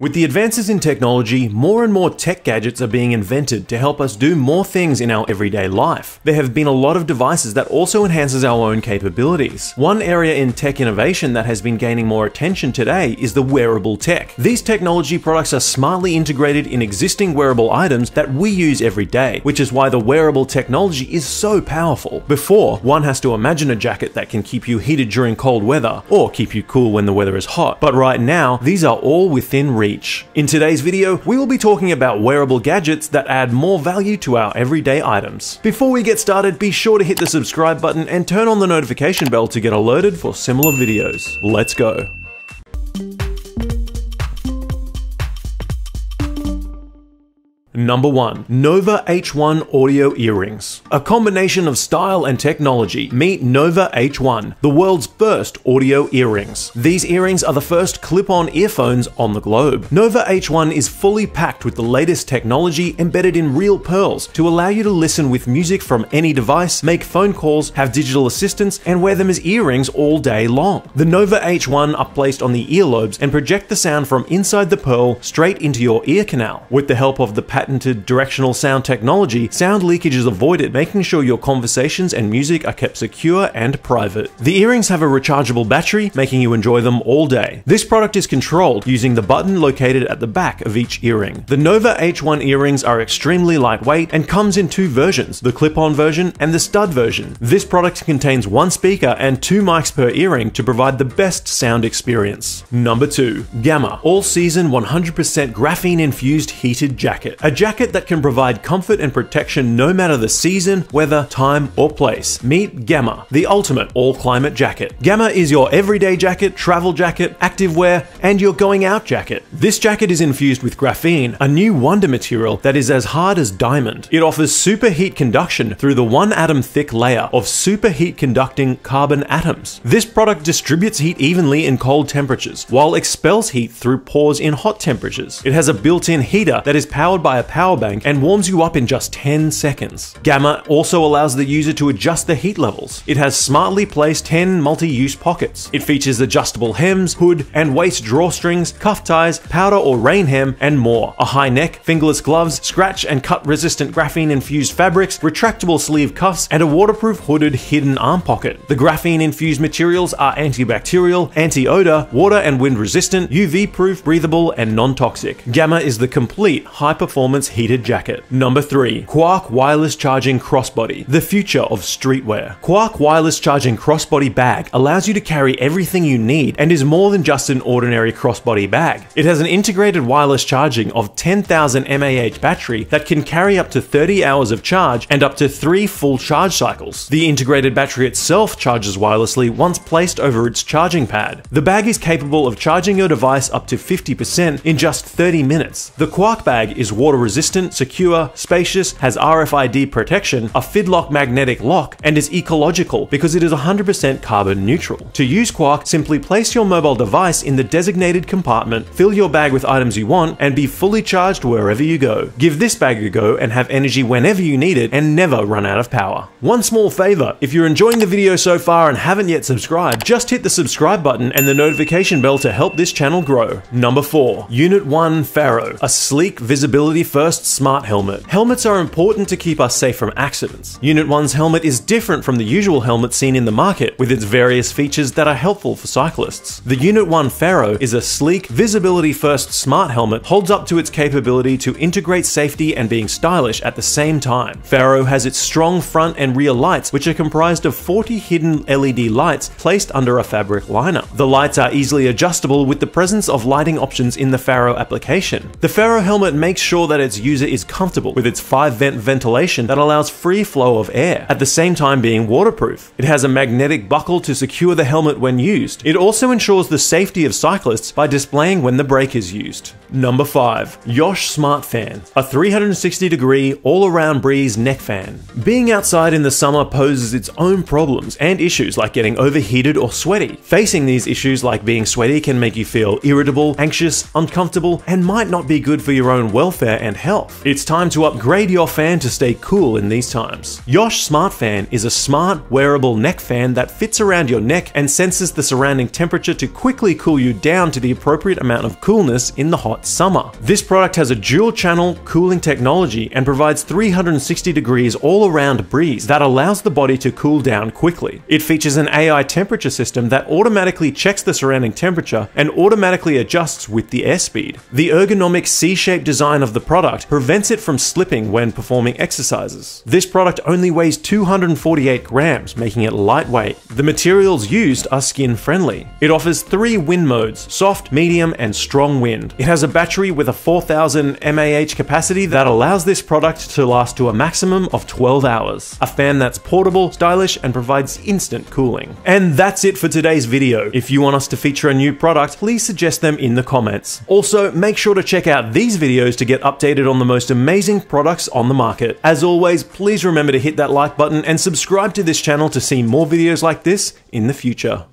With the advances in technology, more and more tech gadgets are being invented to help us do more things in our everyday life. There have been a lot of devices that also enhances our own capabilities. One area in tech innovation that has been gaining more attention today is the wearable tech. These technology products are smartly integrated in existing wearable items that we use every day, which is why the wearable technology is so powerful. Before, one has to imagine a jacket that can keep you heated during cold weather, or keep you cool when the weather is hot. But right now, these are all within reach reach. In today's video, we will be talking about wearable gadgets that add more value to our everyday items. Before we get started, be sure to hit the subscribe button and turn on the notification bell to get alerted for similar videos. Let's go. Number 1. Nova H1 Audio Earrings. A combination of style and technology. Meet Nova H1, the world's first audio earrings. These earrings are the first clip-on earphones on the globe. Nova H1 is fully packed with the latest technology embedded in real pearls to allow you to listen with music from any device, make phone calls, have digital assistants, and wear them as earrings all day long. The Nova H1 are placed on the earlobes and project the sound from inside the pearl straight into your ear canal. With the help of the patent patented directional sound technology, sound leakage is avoided, making sure your conversations and music are kept secure and private. The earrings have a rechargeable battery, making you enjoy them all day. This product is controlled using the button located at the back of each earring. The Nova H1 earrings are extremely lightweight and comes in two versions, the clip-on version and the stud version. This product contains one speaker and two mics per earring to provide the best sound experience. Number 2. Gamma All-Season 100% Graphene-Infused Heated Jacket. A jacket that can provide comfort and protection no matter the season, weather, time, or place. Meet Gamma, the ultimate all-climate jacket. Gamma is your everyday jacket, travel jacket, activewear, and your going out jacket. This jacket is infused with graphene, a new wonder material that is as hard as diamond. It offers superheat conduction through the one atom thick layer of superheat conducting carbon atoms. This product distributes heat evenly in cold temperatures, while expels heat through pores in hot temperatures. It has a built-in heater that is powered by a power bank and warms you up in just 10 seconds. Gamma also allows the user to adjust the heat levels. It has smartly placed 10 multi-use pockets. It features adjustable hems, hood, and waist drawstrings, cuff ties, powder or rain hem, and more. A high neck, fingerless gloves, scratch and cut resistant graphene infused fabrics, retractable sleeve cuffs, and a waterproof hooded hidden arm pocket. The graphene infused materials are antibacterial, anti-odor, water and wind resistant, UV proof, breathable, and non-toxic. Gamma is the complete high performance performance heated jacket. Number 3. QUAQ Wireless Charging Crossbody, the future of streetwear. QUAQ Wireless Charging Crossbody Bag allows you to carry everything you need and is more than just an ordinary crossbody bag. It has an integrated wireless charging of 10,000 mAh battery that can carry up to 30 hours of charge and up to 3 full charge cycles. The integrated battery itself charges wirelessly once placed over its charging pad. The bag is capable of charging your device up to 50% in just 30 minutes. The QUAQ bag is water resistant, secure, spacious, has RFID protection, a Fidlock magnetic lock, and is ecological because it is 100% carbon neutral. To use QUAQ, simply place your mobile device in the designated compartment, fill your bag with items you want, and be fully charged wherever you go. Give this bag a go and have energy whenever you need it and never run out of power. One small favor, if you're enjoying the video so far and haven't yet subscribed, just hit the subscribe button and the notification bell to help this channel grow. Number 4. Unit 1 Faro, a sleek visibility first smart helmet. Helmets are important to keep us safe from accidents. Unit 1's helmet is different from the usual helmet seen in the market, with its various features that are helpful for cyclists. The Unit 1 Faro is a sleek, visibility first smart helmet, holds up to its capability to integrate safety and being stylish at the same time. Faro has its strong front and rear lights, which are comprised of 40 hidden LED lights placed under a fabric liner. The lights are easily adjustable with the presence of lighting options in the Faro application. The Faro helmet makes sure that its user is comfortable with its 5 vent ventilation that allows free flow of air, at the same time being waterproof. It has a magnetic buckle to secure the helmet when used. It also ensures the safety of cyclists by displaying when the brake is used. Number 5. Yosh Smart Fan, a 360 degree all around breeze neck fan. Being outside in the summer poses its own problems and issues like getting overheated or sweaty. Facing these issues like being sweaty can make you feel irritable, anxious, uncomfortable, and might not be good for your own welfare and health. It's time to upgrade your fan to stay cool in these times. Yosh Smart Fan is a smart, wearable neck fan that fits around your neck and senses the surrounding temperature to quickly cool you down to the appropriate amount of coolness in the hot summer. This product has a dual channel cooling technology and provides 360 degrees all around breeze that allows the body to cool down quickly. It features an AI temperature system that automatically checks the surrounding temperature and automatically adjusts with the airspeed. The ergonomic C-shaped design of the product prevents it from slipping when performing exercises. This product only weighs 248 grams, making it lightweight. The materials used are skin friendly. It offers three wind modes, soft, medium, and strong wind. It has a battery with a 4000 mAh capacity that allows this product to last to a maximum of 12 hours. A fan that's portable, stylish, and provides instant cooling. And that's it for today's video. If you want us to feature a new product, please suggest them in the comments. Also, make sure to check out these videos to get updated on the most amazing products on the market. As always, please remember to hit that like button and subscribe to this channel to see more videos like this in the future.